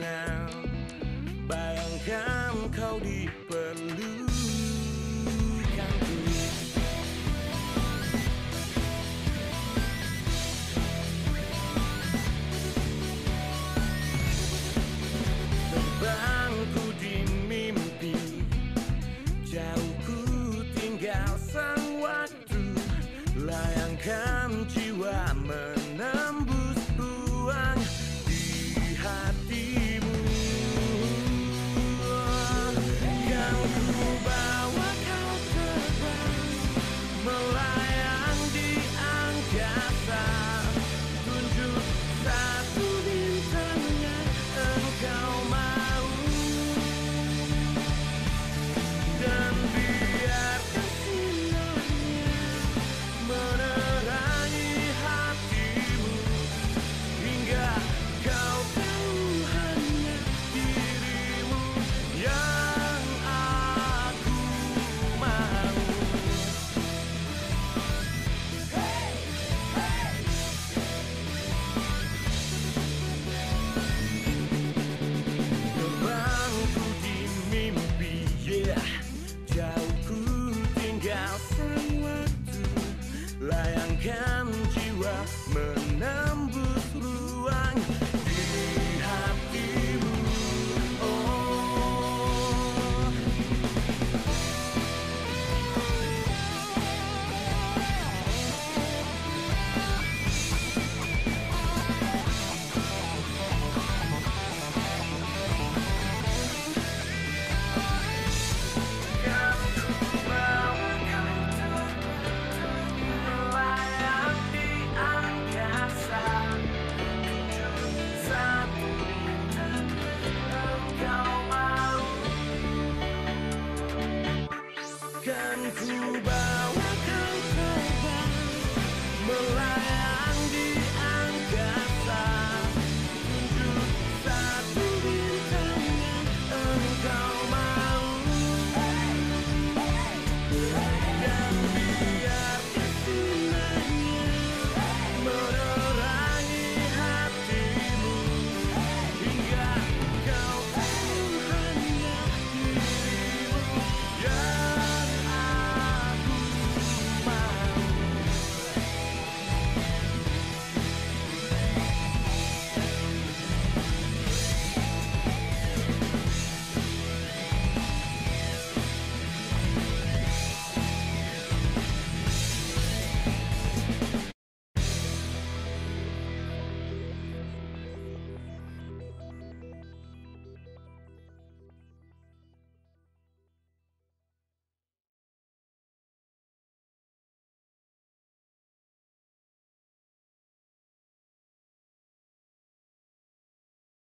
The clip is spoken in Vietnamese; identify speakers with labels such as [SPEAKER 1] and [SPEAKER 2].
[SPEAKER 1] nào? Bài khám khâu đi. believe Moon